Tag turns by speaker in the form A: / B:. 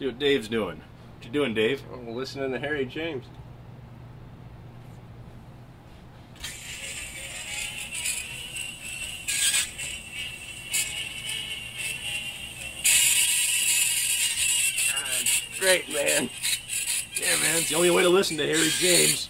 A: See what Dave's doing. What you doing, Dave?
B: I'm listening to Harry James. Great, man.
A: Yeah, man. It's the only way to listen to Harry James.